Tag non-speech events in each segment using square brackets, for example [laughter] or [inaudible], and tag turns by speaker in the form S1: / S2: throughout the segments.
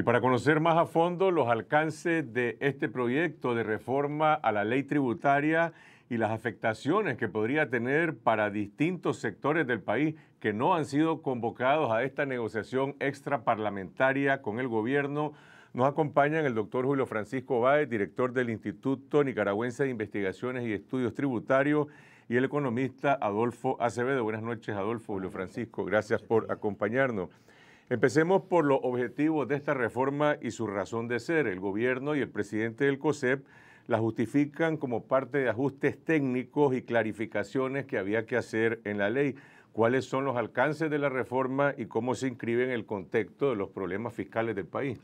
S1: Y para conocer más a fondo los alcances de este proyecto de reforma a la ley tributaria y las afectaciones que podría tener para distintos sectores del país que no han sido convocados a esta negociación extraparlamentaria con el gobierno, nos acompañan el doctor Julio Francisco Báez, director del Instituto Nicaragüense de Investigaciones y Estudios Tributarios, y el economista Adolfo Acevedo. Buenas noches, Adolfo, Julio Francisco. Gracias por acompañarnos. Empecemos por los objetivos de esta reforma y su razón de ser. El gobierno y el presidente del COSEP la justifican como parte de ajustes técnicos y clarificaciones que había que hacer en la ley. ¿Cuáles son los alcances de la reforma y cómo se inscribe en el contexto de los problemas fiscales del país?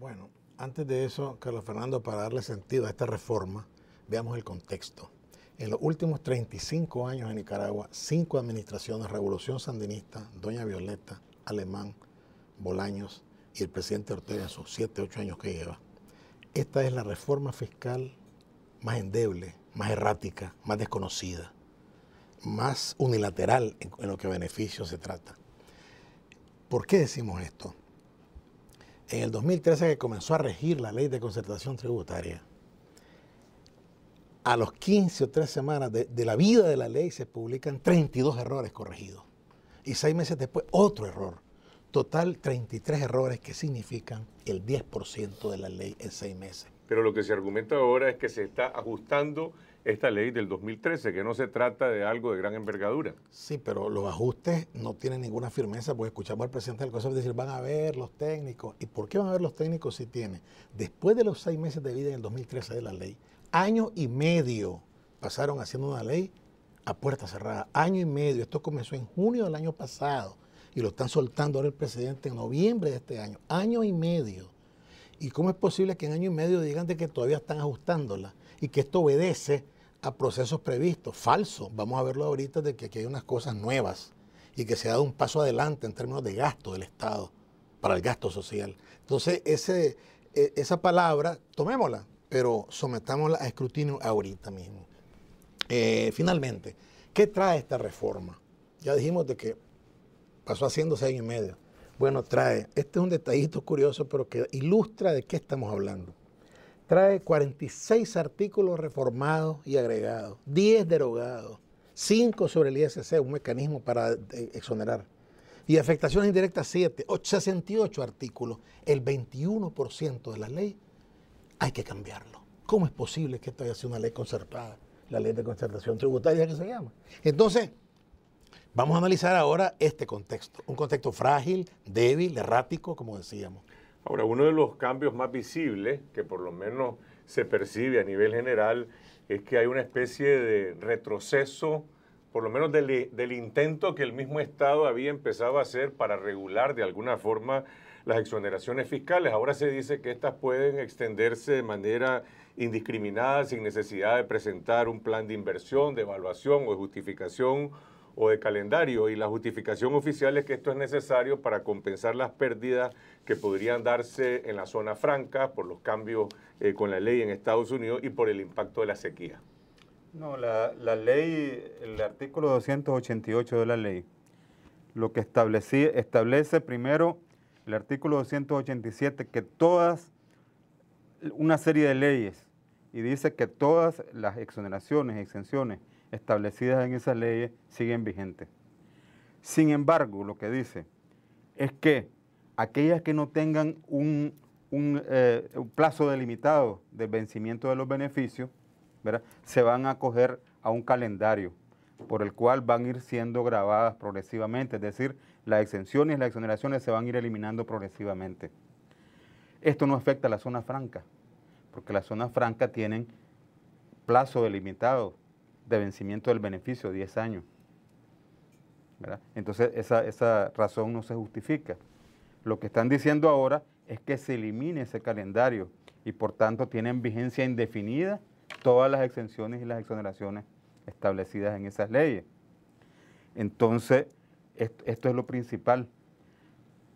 S2: Bueno, antes de eso, Carlos Fernando, para darle sentido a esta reforma, veamos el contexto. En los últimos 35 años en Nicaragua, cinco administraciones, Revolución Sandinista, Doña Violeta, Alemán, Bolaños y el presidente Ortega en sus 7, 8 años que lleva. Esta es la reforma fiscal más endeble, más errática, más desconocida, más unilateral en, lo que beneficio se trata. ¿Por qué decimos esto? En el 2013 que comenzó a regir la ley de concertación tributaria, a los 15 o 3 semanas de, de, la vida de la ley se publican 32 errores corregidos y seis meses después otro error. Total 33 errores que significan el 10% de la ley en seis meses.
S1: Pero lo que se argumenta ahora es que se está ajustando esta ley del 2013, que no se trata de algo de gran envergadura.
S2: Sí, pero los ajustes no tienen ninguna firmeza, porque escuchamos al presidente del Consejo decir, van a ver los técnicos. ¿Y por qué van a ver los técnicos si tiene? Después de los seis meses de vida en el 2013 de la ley, año y medio pasaron haciendo una ley a puerta cerrada. Año y medio. Esto comenzó en junio del año pasado y lo están soltando ahora el presidente en noviembre de este año. Año y medio. ¿Y cómo es posible que en año y medio digan de que todavía están ajustándola y que esto obedece a procesos previstos? Falso. Vamos a verlo ahorita de que aquí hay unas cosas nuevas y que se ha dado un paso adelante en términos de gasto del Estado para el gasto social. Entonces, ese, esa palabra, tomémosla, pero sometámosla a escrutinio ahorita mismo. Eh, finalmente, ¿qué trae esta reforma? Ya dijimos de que pasó haciendo seis años y medio. Bueno, trae, este es un detallito curioso, pero que ilustra de qué estamos hablando. Trae 46 artículos reformados y agregados, 10 derogados, 5 sobre el ISC, un mecanismo para eh, exonerar, y afectaciones indirectas 7, 68 artículos, el 21% de la ley, hay que cambiarlo. ¿Cómo es posible que esto haya sido una ley concertada? La ley de concertación tributaria que se llama. Entonces, vamos a analizar ahora este contexto, un contexto frágil, débil, errático, como decíamos.
S1: Ahora, uno de los cambios más visibles, que por lo menos se percibe a nivel general, es que hay una especie de retroceso, por lo menos del, intento que el mismo Estado había empezado a hacer para regular de alguna forma las exoneraciones fiscales. Ahora se dice que estas pueden extenderse de manera indiscriminada sin necesidad de presentar un plan de inversión, de evaluación o de justificación o de calendario. Y la justificación oficial es que esto es necesario para compensar las pérdidas que podrían darse en la zona franca por los cambios eh, con la ley en Estados Unidos y por el impacto de la sequía.
S3: No, la, ley, el artículo 288 de la ley, lo que establece, establece primero el artículo 287 que todas, una serie de leyes, y dice que todas las exoneraciones exenciones establecidas en esas leyes siguen vigentes. Sin embargo, lo que dice es que aquellas que no tengan un, un, eh, un plazo delimitado de vencimiento de los beneficios, se van a acoger a un calendario por el cual van a ir siendo grabadas progresivamente, es decir, las exenciones y las exoneraciones se van a ir eliminando progresivamente. Esto no afecta a la zona franca, porque las zonas francas tienen plazo delimitado de vencimiento del beneficio, 10 años. Entonces esa, esa razón no se justifica. Lo que están diciendo ahora es que se elimine ese calendario y por tanto tienen vigencia indefinida todas las exenciones y las exoneraciones establecidas en esas leyes. Entonces, esto, es lo principal.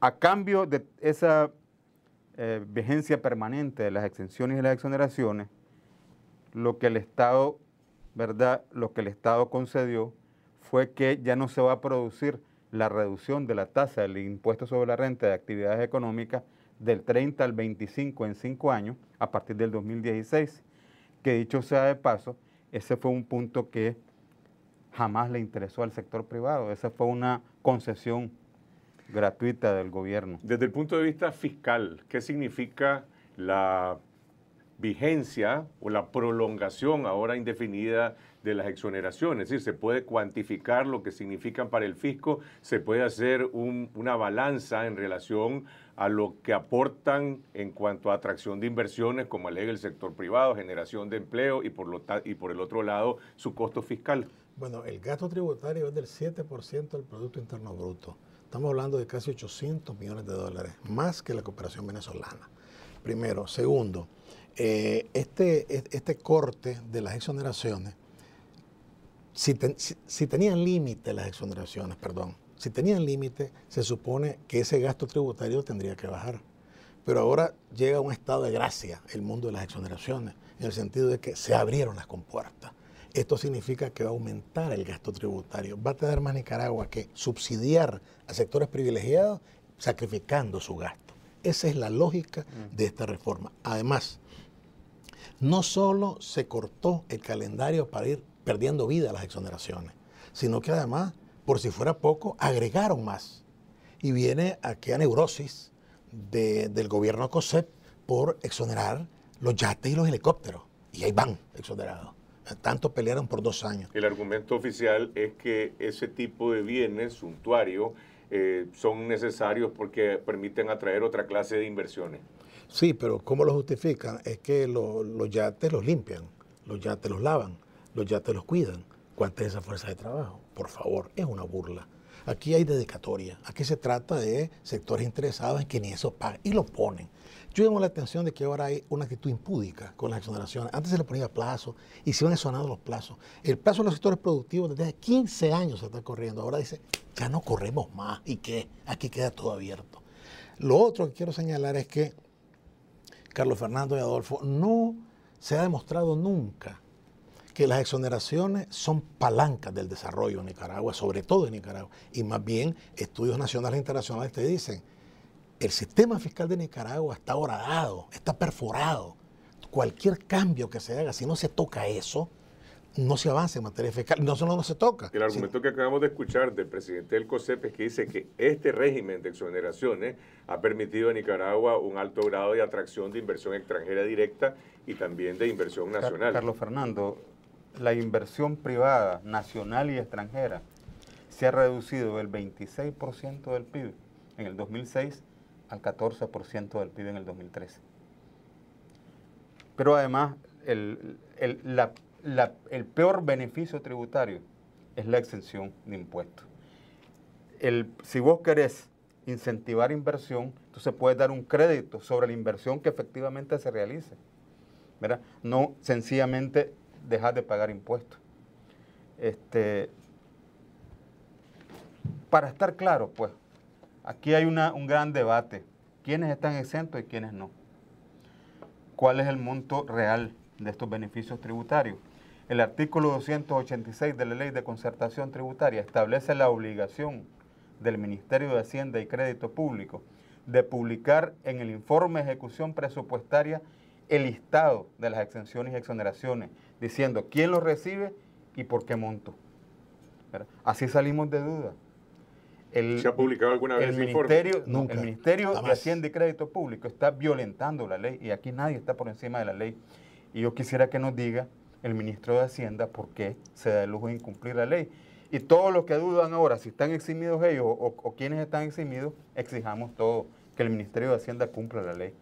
S3: A cambio de esa eh, vigencia permanente de las exenciones y las exoneraciones, lo que el Estado, ¿verdad? Lo que el Estado concedió fue que ya no se va a producir la reducción de la tasa del impuesto sobre la renta de actividades económicas del 30 al 25 en cinco años a partir del 2016, que dicho sea de paso, ese fue un punto que jamás le interesó al sector privado, esa fue una concesión gratuita del gobierno.
S1: Desde el punto de vista fiscal, ¿qué significa la vigencia o la prolongación ahora indefinida de las exoneraciones. Es decir, se puede cuantificar lo que significan para el fisco, se puede hacer una balanza en relación a lo que aportan en cuanto a atracción de inversiones, como alega el sector privado, generación de empleo y por, lo y por el otro lado su costo fiscal.
S2: Bueno, el gasto tributario es del 7% del Producto Interno Bruto. Estamos hablando de casi 800 millones de dólares, más que la cooperación venezolana. Primero. Segundo, eh, este, este corte de las exoneraciones, si, si, tenían límite las exoneraciones, perdón, si tenían límite, se supone que ese gasto tributario tendría que bajar. Pero ahora llega a un estado de gracia el mundo de las exoneraciones, en el sentido de que se abrieron las compuertas. Esto significa que va a aumentar el gasto tributario. Va a tener más Nicaragua que subsidiar a sectores privilegiados sacrificando su gasto. Esa es la lógica mm. de esta reforma. Además, no solo se cortó el calendario para ir perdiendo vida a las exoneraciones, sino que además, por si fuera poco, agregaron más. Y viene aquella neurosis del gobierno COSEP por exonerar los yates y los helicópteros. Y ahí van exonerados. Tanto pelearon por dos años.
S1: El argumento oficial es que ese tipo de bienes suntuarios eh, son necesarios porque permiten atraer otra clase de inversiones.
S2: Sí, pero ¿cómo lo justifican? Es que los yates los limpian, los yates los lavan, los yates los cuidan. ¿Cuánta es esa fuerza de trabajo? Por favor, es una burla. Aquí hay dedicatoria. Aquí se trata de sectores interesados en que ni eso paguen. Y lo ponen. Yo llamo la atención de que ahora hay una actitud impúdica con las exoneraciones. Antes se le ponía plazo y se iban exonerando los plazos. El plazo de los sectores productivos desde hace 15 años se está corriendo. Ahora dice, ya no corremos más. ¿Y qué? Aquí queda todo abierto. Lo otro que quiero señalar es que Carlos Fernando y Adolfo, no se ha demostrado nunca que las exoneraciones son palancas del desarrollo en Nicaragua, sobre todo en Nicaragua. Y más bien, estudios nacionales e internacionales te dicen, el sistema fiscal de Nicaragua está horadado, está perforado. Cualquier cambio que se haga, si no se toca eso, no se avanza en materia fiscal, no solo no se toca.
S1: El argumento que acabamos de escuchar del presidente del COSEP es que dice que este régimen de exoneraciones ha permitido a Nicaragua un alto grado de atracción de inversión extranjera directa y también de inversión nacional.
S3: Carlos Fernando, la inversión privada, nacional y extranjera, se ha reducido del 26% del PIB en el 2006 al 14% del PIB en el 2013. Pero además, el, la el peor beneficio tributario es la exención de impuestos. El, si vos querés incentivar inversión, entonces puedes dar un crédito sobre la inversión que efectivamente se realice. No sencillamente dejar de pagar impuestos. Este, para estar claro, pues, aquí hay una, un gran debate. ¿Quiénes están exentos y quiénes no? ¿Cuál es el monto real de estos beneficios tributarios? El artículo 286 de la Ley de Concertación Tributaria establece la obligación del Ministerio de Hacienda y Crédito Público de publicar en el informe de ejecución presupuestaria el listado de las exenciones y exoneraciones, diciendo quién los recibe y por qué monto. Así salimos de duda.
S1: ¿Se ha publicado alguna vez
S3: el ministerio, el ministerio de Hacienda y Crédito Público está violentando la ley y aquí nadie está por encima de la ley. Y yo quisiera que nos diga el ministro de Hacienda por qué se da el lujo de incumplir la ley. Y todos los que dudan ahora si están eximidos ellos o, quienes están eximidos, exijamos todo, que el Ministerio de Hacienda cumpla la ley.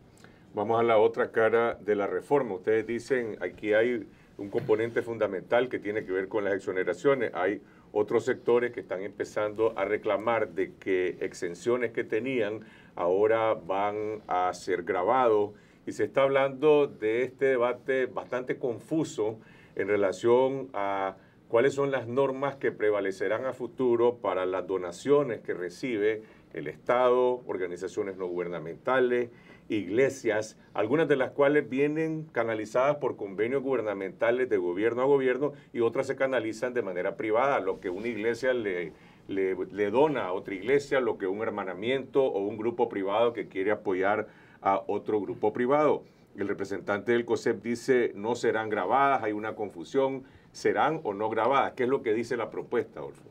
S1: Vamos a la otra cara de la reforma. Ustedes dicen, aquí hay un componente fundamental que tiene que ver con las exoneraciones. Hay otros sectores que están empezando a reclamar de que exenciones que tenían ahora van a ser grabados y se está hablando de este debate bastante confuso en relación a cuáles son las normas que prevalecerán a futuro para las donaciones que recibe el Estado, organizaciones no gubernamentales, iglesias, algunas de las cuales vienen canalizadas por convenios gubernamentales de gobierno a gobierno y otras se canalizan de manera privada, lo que una iglesia le, le, dona a otra iglesia, lo que un hermanamiento o un grupo privado que quiere apoyar a otro grupo privado. El representante del COSEP dice no serán grabadas, hay una confusión, serán o no grabadas. ¿Qué es lo que dice la propuesta, Adolfo?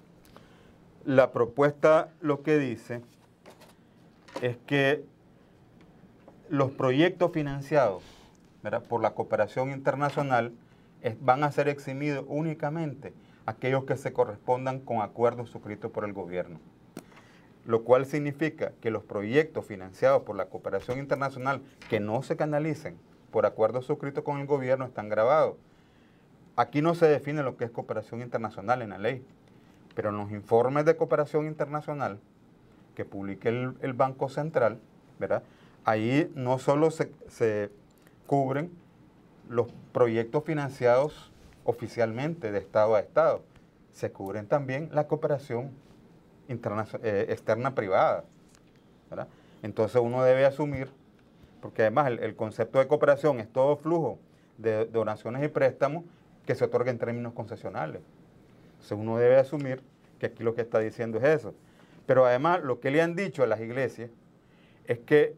S3: La propuesta lo que dice es que los proyectos financiados por la cooperación internacional van a ser eximidos únicamente aquellos que se correspondan con acuerdos suscritos por el gobierno. Lo cual significa que los proyectos financiados por la cooperación internacional que no se canalicen por acuerdos suscritos con el gobierno están grabados. Aquí no se define lo que es cooperación internacional en la ley, pero en los informes de cooperación internacional que publique el, Banco Central, ¿verdad? ahí no solo se, cubren los proyectos financiados oficialmente de Estado a Estado, se cubren también la cooperación eh, externa privada. Entonces uno debe asumir, porque además el, concepto de cooperación es todo flujo de donaciones y préstamos que se otorga en términos concesionales. Entonces uno debe asumir que aquí lo que está diciendo es eso. Pero además lo que le han dicho a las iglesias es que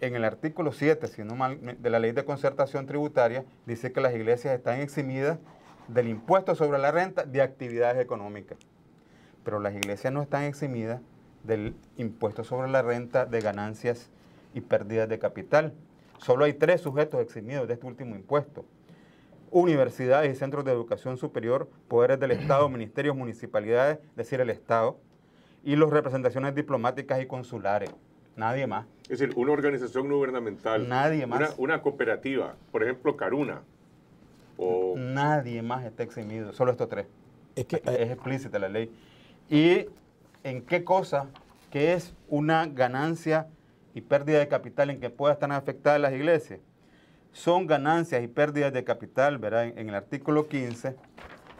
S3: en el artículo 7, si no mal, de la ley de concertación tributaria, dice que las iglesias están eximidas del impuesto sobre la renta de actividades económicas. Pero las iglesias no están eximidas del impuesto sobre la renta de ganancias y pérdidas de capital. Solo hay tres sujetos eximidos de este último impuesto. Universidades y centros de educación superior, poderes del Estado, [clears throat] ministerios, municipalidades, es decir, el Estado, y las representaciones diplomáticas y consulares. Nadie más.
S1: Es decir, una organización gubernamental.
S3: Nadie más.
S1: Una, cooperativa, por ejemplo, Caruna.
S3: O... Nadie más está eximido, solo estos tres. Es que es explícita la ley. ¿Y en qué cosa, qué es una ganancia y pérdida de capital en que puedan estar afectadas las iglesias? Son ganancias y pérdidas de capital, ¿verdad? En, el artículo 15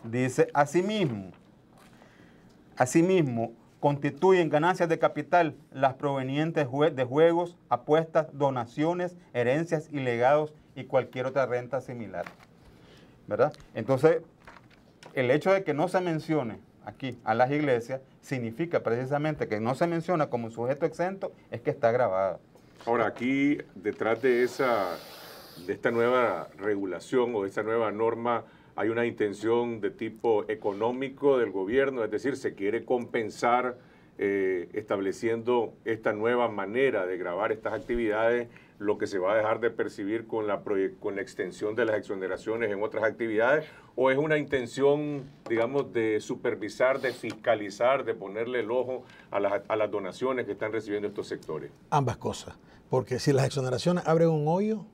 S3: dice, asimismo, asimismo, constituyen ganancias de capital las provenientes de juegos, apuestas, donaciones, herencias y legados y cualquier otra renta similar. ¿Verdad? Entonces, el hecho de que no se mencione aquí a las iglesias significa precisamente que no se menciona como sujeto exento es que está grabado.
S1: Ahora, aquí detrás de esa de esta nueva regulación o de esta nueva norma hay una intención de tipo económico del gobierno, es decir, se quiere compensar eh, estableciendo esta nueva manera de grabar estas actividades, lo que se va a dejar de percibir con la, con la extensión de las exoneraciones en otras actividades, o es una intención, digamos, de supervisar, de fiscalizar, de ponerle el ojo a las, a las donaciones que están recibiendo estos sectores?
S2: Ambas cosas, porque si las exoneraciones abren un hoyo,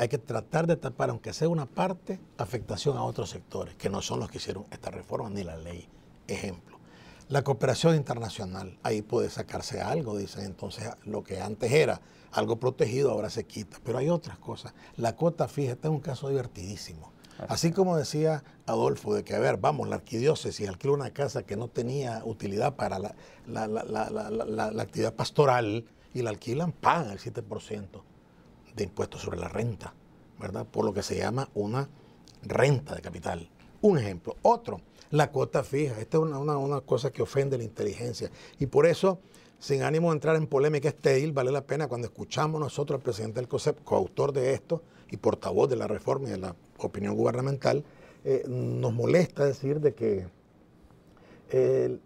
S2: hay que tratar de tapar, aunque sea una parte, afectación a otros sectores, que no son los que hicieron esta reforma ni la ley. Ejemplo, la cooperación internacional, ahí puede sacarse algo, dicen. Entonces, lo que antes era algo protegido, ahora se quita. Pero hay otras cosas. La cuota fija, este es un caso divertidísimo. Así como decía Adolfo, de que, a ver, vamos, la arquidiócesis alquila una casa que no tenía utilidad para la, la actividad pastoral y la alquilan, pagan el 7% de impuestos sobre la renta, ¿verdad? Por lo que se llama una renta de capital. Un ejemplo. Otro, la cuota fija. Esta es una, cosa que ofende la inteligencia. Y por eso, sin ánimo de entrar en polémica estéril, vale la pena cuando escuchamos nosotros al presidente del COSEP, coautor de esto y portavoz de la reforma y de la opinión gubernamental, eh, nos molesta decir de que el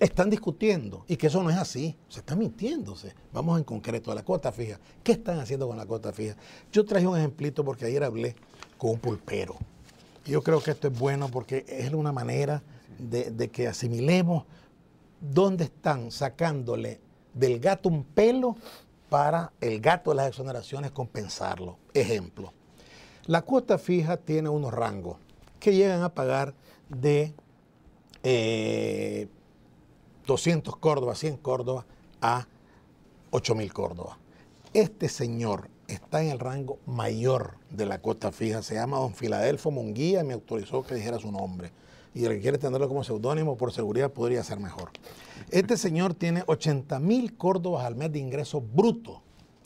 S2: están discutiendo y que eso no es así. Se está mintiéndose. Vamos en concreto a la cuota fija. ¿Qué están haciendo con la cuota fija? Yo traje un ejemplito porque ayer hablé con un pulpero. Yo creo que esto es bueno porque es una manera de, que asimilemos dónde están sacándole del gato un pelo para el gato de las exoneraciones compensarlo. Ejemplo, la cuota fija tiene unos rangos que llegan a pagar de eh, 200 Córdoba, 100 Córdoba a 8000 Córdoba. Este señor está en el rango mayor de la cuota fija, se llama don Filadelfo Munguía, me autorizó que dijera su nombre. Y el que quiere tenerlo como seudónimo, por seguridad, podría ser mejor. Este señor tiene 80 mil córdobas al mes de ingreso bruto.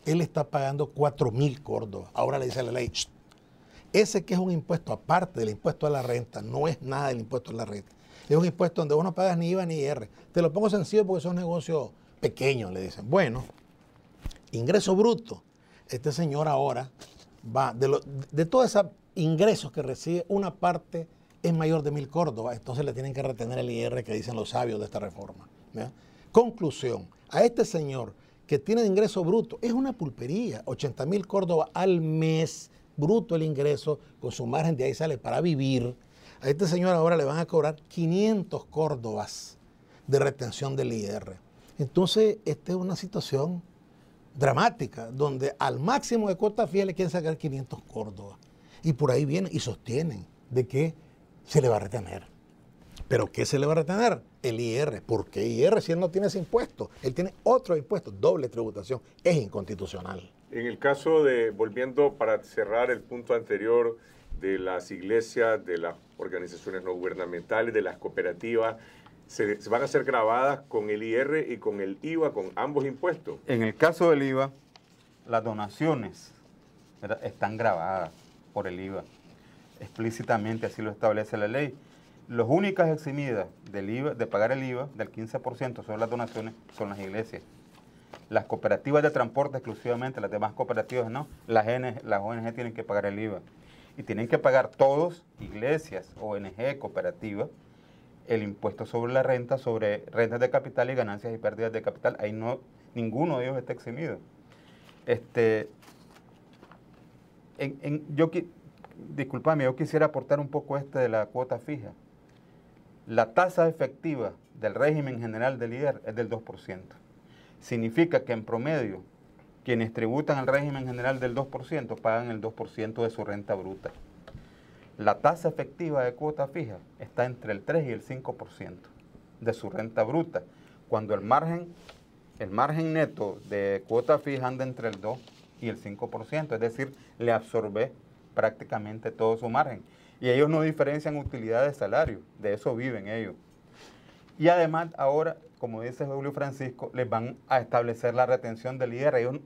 S2: Él está pagando 4 mil córdobas. Ahora le dice la ley, ese que es un impuesto aparte del impuesto a la renta, no es nada del impuesto a la renta. Es un impuesto donde vos no pagas ni IVA ni IR. Te lo pongo sencillo porque son negocios pequeños, le dicen. Bueno, ingreso bruto, este señor ahora va, de, de todos esos ingresos que recibe, una parte es mayor de mil córdobas, entonces le tienen que retener el IR que dicen los sabios de esta reforma. Conclusión, a este señor que tiene ingreso bruto, es una pulpería, 80 mil córdobas al mes, bruto el ingreso, con su margen de ahí sale para vivir. A este señor ahora le van a cobrar 500 córdobas de retención del IR. Entonces, esta es una situación dramática, donde al máximo de cuota fija le quieren sacar 500 córdobas. Y por ahí vienen y sostienen de que se le va a retener. ¿Pero qué se le va a retener? El IR. ¿Por qué IR si él no tiene ese impuesto? Él tiene otro impuesto, doble tributación. Es inconstitucional.
S1: En el caso de, volviendo para cerrar el punto anterior de las iglesias, de las organizaciones no gubernamentales, de las cooperativas, se, van a ser grabadas con el IR y con el IVA, con ambos impuestos.
S3: En el caso del IVA, las donaciones están grabadas por el IVA. Explícitamente así lo establece la ley. Las únicas eximidas del IVA, de pagar el IVA del 15% son las donaciones, son las iglesias. Las cooperativas de transporte exclusivamente, las demás cooperativas no, las ONG tienen que pagar el IVA. Y tienen que pagar todos, iglesias, ONG, cooperativas, el impuesto sobre la renta, sobre rentas de capital y ganancias y pérdidas de capital. Ahí no, ninguno de ellos está eximido. Este, yo, disculpame, yo quisiera aportar un poco este de la cuota fija. La tasa efectiva del régimen general del IR es del 2%. Significa que en promedio, quienes tributan al régimen general del 2% pagan el 2% de su renta bruta la tasa efectiva de cuota fija está entre el 3 y el 5% de su renta bruta, cuando el margen, el margen neto de cuota fija anda entre el 2 y el 5%, es decir, le absorbe prácticamente todo su margen. Y ellos no diferencian utilidad de salario, de eso viven ellos. Y además ahora, como dice Julio Francisco, les van a establecer la retención del IR.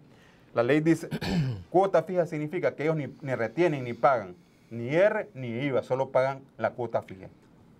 S3: la ley dice, [clears throat] cuota fija significa que ellos ni, ni retienen ni pagan ni R ni IVA, solo pagan la cuota fija.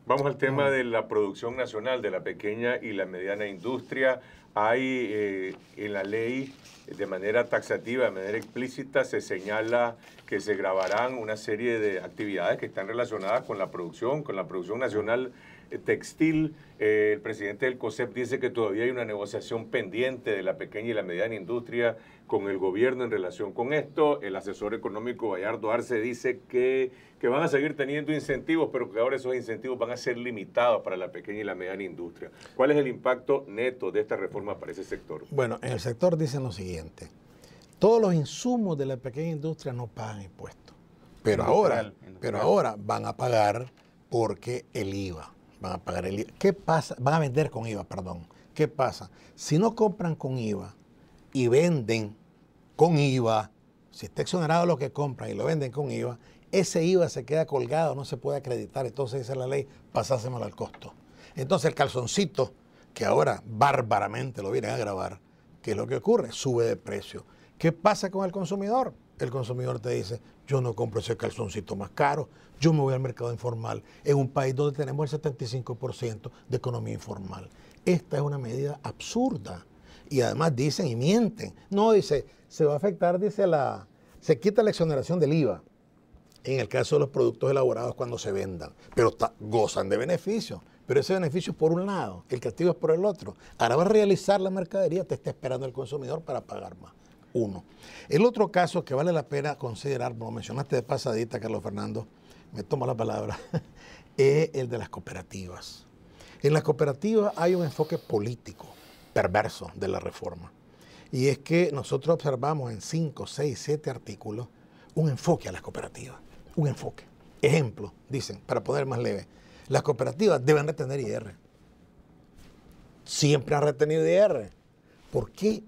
S1: Vamos al tema de la producción nacional de la pequeña y la mediana industria. Hay eh, en la ley, de manera taxativa, de manera explícita, se señala que se grabarán una serie de actividades que están relacionadas con la producción, con la producción nacional textil. Eh, el presidente del COSEP dice que todavía hay una negociación pendiente de la pequeña y la mediana industria con el gobierno en relación con esto. El asesor económico Bayardo Arce dice que, que van a seguir teniendo incentivos, pero que ahora esos incentivos van a ser limitados para la pequeña y la mediana industria. ¿Cuál es el impacto neto de esta reforma para ese sector?
S2: Bueno, en el sector dicen lo siguiente. Todos los insumos de la pequeña industria no pagan impuestos. Pero ahora, pero ahora van a pagar porque el IVA van a pagar el IVA. ¿Qué pasa? Van a vender con IVA, perdón. ¿Qué pasa? Si no compran con IVA y venden con IVA, si está exonerado lo que compran y lo venden con IVA, ese IVA se queda colgado, no se puede acreditar. Entonces dice la ley, pasásemelo al costo. Entonces el calzoncito, que ahora bárbaramente lo vienen a grabar, ¿qué es lo que ocurre? Sube de precio. ¿Qué pasa con el consumidor? El consumidor te dice, yo no compro ese calzoncito más caro, yo me voy al mercado informal, en un país donde tenemos el 75% de economía informal. Esta es una medida absurda. Y además dicen y mienten. No, dice, se va a afectar, dice la, se quita la exoneración del IVA en el caso de los productos elaborados cuando se vendan, pero gozan de beneficios. Pero ese beneficio es por un lado, el castigo es por el otro. Ahora va a realizar la mercadería, te está esperando el consumidor para pagar más. Uno. El otro caso que vale la pena considerar, lo mencionaste de pasadita, Carlos Fernando, me toma la palabra, [laughs] es el de las cooperativas. En las cooperativas hay un enfoque político perverso de la reforma. Y es que nosotros observamos en 5, 6, 7 artículos un enfoque a las cooperativas. Un enfoque. Ejemplo, dicen, para poner más leve, las cooperativas deben retener IR. Siempre han retenido IR. ¿Por qué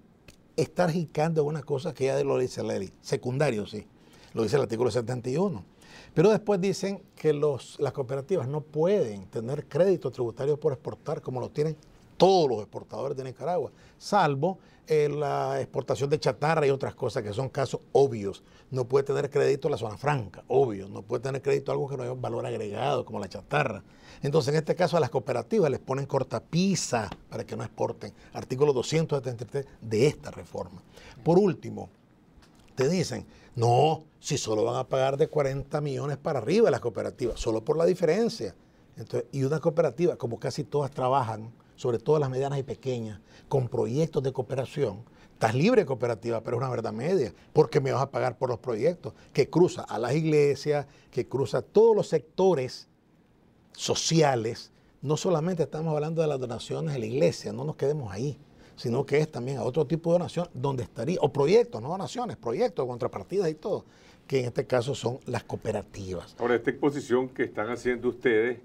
S2: estar jicando una cosa que ya lo dice la ley? Secundario, sí. Lo dice el artículo 71. Pero después dicen que las cooperativas no pueden tener crédito tributario por exportar como lo tienen todos los exportadores de Nicaragua, salvo eh, la exportación de chatarra y otras cosas que son casos obvios. No puede tener crédito la zona franca, obvio. No puede tener crédito algo que no haya un valor agregado, como la chatarra. Entonces, en este caso, a las cooperativas les ponen cortapisa para que no exporten. Artículo 273 de esta reforma. Por último, te dicen, no, si solo van a pagar de 40 millones para arriba las cooperativas, solo por la diferencia. Entonces, y una cooperativa, como casi todas trabajan sobre todo las medianas y pequeñas, con proyectos de cooperación, estás libre de cooperativa, pero es una verdad media, porque me vas a pagar por los proyectos, que cruza a las iglesias, que cruza todos los sectores sociales. No solamente estamos hablando de las donaciones de la iglesia, no nos quedemos ahí, sino que es también a otro tipo de donación donde estaría, o proyectos, no donaciones, proyectos, contrapartidas y todo, que en este caso son las cooperativas.
S1: Ahora, esta exposición que están haciendo ustedes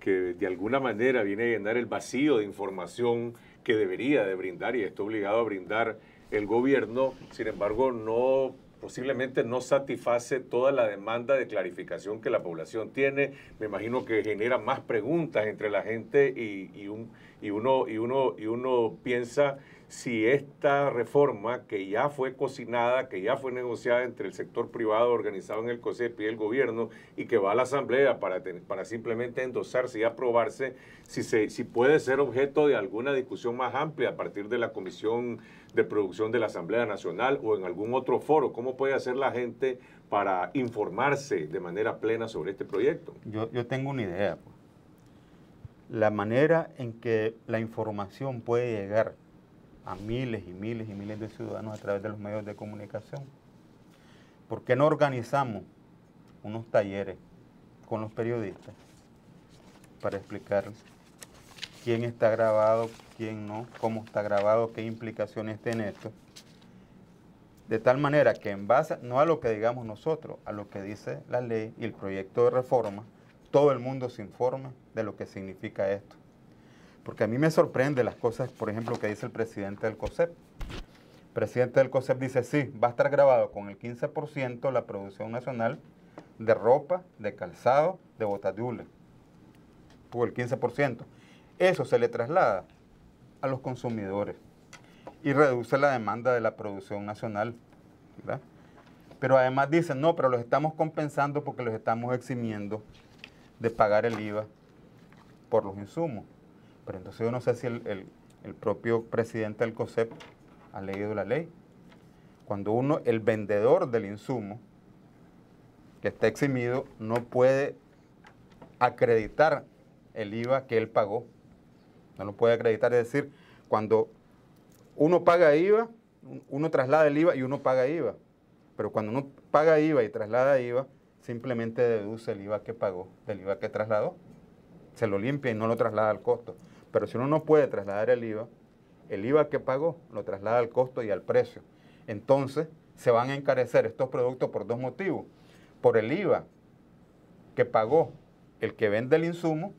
S1: que de alguna manera viene a llenar el vacío de información que debería de brindar y está obligado a brindar el gobierno, sin embargo, no posiblemente no satisface toda la demanda de clarificación que la población tiene. Me imagino que genera más preguntas entre la gente y, y, un, y, uno, y, uno, y uno piensa si esta reforma que ya fue cocinada, que ya fue negociada entre el sector privado organizado en el COSEP y el gobierno y que va a la Asamblea para, para simplemente endosarse y aprobarse, si, se, si puede ser objeto de alguna discusión más amplia a partir de la Comisión de Producción de la Asamblea Nacional o en algún otro foro. ¿Cómo puede hacer la gente para informarse de manera plena sobre este proyecto?
S3: Yo, yo tengo una idea. Pues. La manera en que la información puede llegar a miles y miles y miles de ciudadanos a través de los medios de comunicación. ¿Por qué no organizamos unos talleres con los periodistas para explicar quién está grabado, quién no, cómo está grabado, qué implicaciones tiene esto? De tal manera que en base, no a lo que digamos nosotros, a lo que dice la ley y el proyecto de reforma, todo el mundo se informe de lo que significa esto. Porque a mí me sorprende las cosas, por ejemplo, que dice el presidente del COSEP. El presidente del COSEP dice, sí, va a estar grabado con el 15% la producción nacional de ropa, de calzado, de botas de hule. Por el 15%. Eso se le traslada a los consumidores y reduce la demanda de la producción nacional. Pero además dicen, no, pero los estamos compensando porque los estamos eximiendo de pagar el IVA por los insumos. Pero entonces yo no sé si el, propio presidente del COSEP ha leído la ley. Cuando uno, el vendedor del insumo, que está eximido, no puede acreditar el IVA que él pagó. No lo puede acreditar. Es decir, cuando uno paga IVA, uno traslada el IVA y uno paga IVA. Pero cuando uno paga IVA y traslada IVA, simplemente deduce el IVA que pagó del IVA que trasladó. Se lo limpia y no lo traslada al costo. Pero si uno no puede trasladar el IVA, el IVA que pagó lo traslada al costo y al precio. Entonces se van a encarecer estos productos por dos motivos. Por el IVA que pagó el que vende el insumo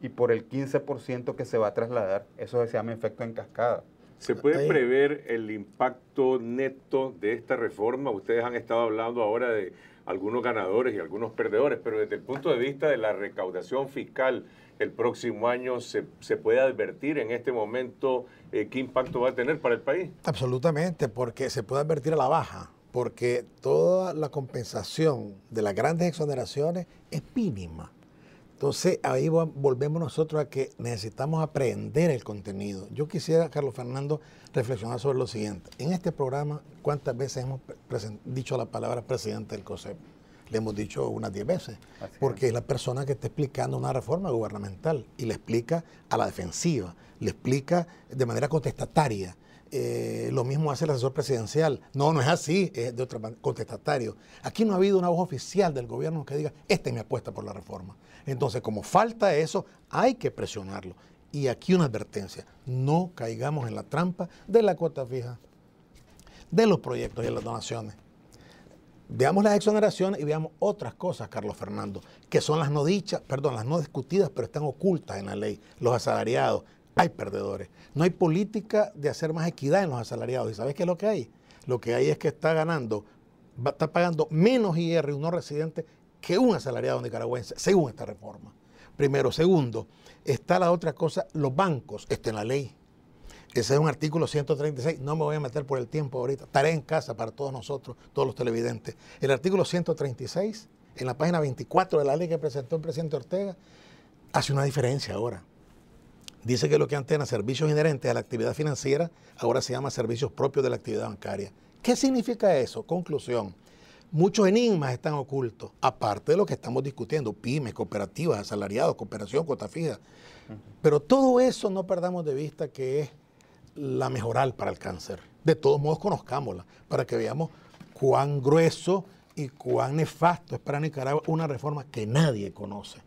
S3: y por el 15% que se va a trasladar. Eso se llama efecto en cascada.
S1: ¿Se puede prever el impacto neto de esta reforma? Ustedes han estado hablando ahora de algunos ganadores y algunos perdedores, pero desde el punto de vista de la recaudación fiscal, el próximo año se, puede advertir en este momento eh, qué impacto va a tener para el país?
S2: Absolutamente, porque se puede advertir a la baja, porque toda la compensación de las grandes exoneraciones es mínima. Entonces ahí volvemos nosotros a que necesitamos aprender el contenido. Yo quisiera, Carlos Fernando, reflexionar sobre lo siguiente. En este programa, ¿cuántas veces hemos dicho la palabra presidente del COSEP? Le hemos dicho unas 10 veces, porque es. la persona que está explicando una reforma gubernamental y le explica a la defensiva, le explica de manera contestataria. Eh, lo mismo hace el asesor presidencial. No, no es así, es de otro contestatario. Aquí no ha habido una voz oficial del gobierno que diga, esta es mi apuesta por la reforma. Entonces, como falta eso, hay que presionarlo. Y aquí una advertencia, no caigamos en la trampa de la cuota fija, de los proyectos y de las donaciones. Veamos las exoneraciones y veamos otras cosas, Carlos Fernando, que son las no dichas, perdón, las no discutidas, pero están ocultas en la ley. Los asalariados, hay perdedores. No hay política de hacer más equidad en los asalariados. ¿Y sabes qué es lo que hay? Lo que hay es que está ganando, está pagando menos IR un no residente que un asalariado nicaragüense, según esta reforma. Primero. Segundo, está la otra cosa, los bancos, está en la ley. Ese es un artículo 136, no me voy a meter por el tiempo ahorita, estaré en casa para todos nosotros, todos los televidentes. El artículo 136, en la página 24 de la ley que presentó el presidente Ortega, hace una diferencia ahora. Dice que lo que antes eran servicios inherentes a la actividad financiera, ahora se llama servicios propios de la actividad bancaria. ¿Qué significa eso? Conclusión. Muchos enigmas están ocultos, aparte de lo que estamos discutiendo, pymes, cooperativas, asalariados, cooperación, cuota fija. Pero todo eso no perdamos de vista que es la mejoral para el cáncer. De todos modos, conozcámosla para que veamos cuán grueso y cuán nefasto es para Nicaragua una reforma que nadie conoce.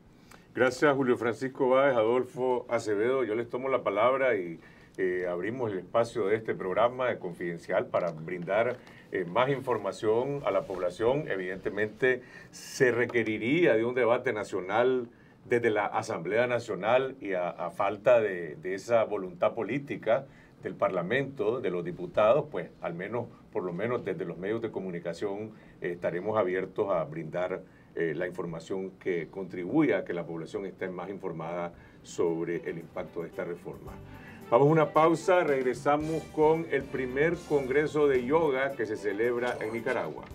S1: Gracias, Julio Francisco Báez, Adolfo Acevedo. Yo les tomo la palabra y eh, abrimos el espacio de este programa de confidencial para brindar eh, más información a la población. Evidentemente, se requeriría de un debate nacional desde la Asamblea Nacional y a, falta de, de esa voluntad política del Parlamento, de los diputados, pues al menos, por lo menos desde los medios de comunicación, eh, estaremos abiertos a brindar eh, la información que contribuya a que la población esté más informada sobre el impacto de esta reforma. Vamos a una pausa, regresamos con el primer Congreso de Yoga que se celebra en Nicaragua.